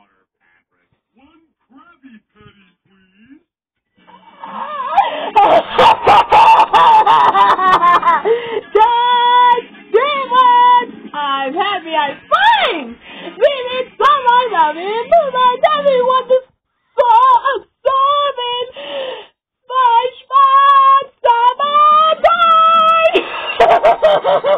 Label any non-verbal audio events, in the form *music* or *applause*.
water fabric. One Krabby Patty, please. *laughs* I'm happy I'm fine. Then it's all my mommy and my daddy was a storm, absorbing. My spot, storm, I. *laughs*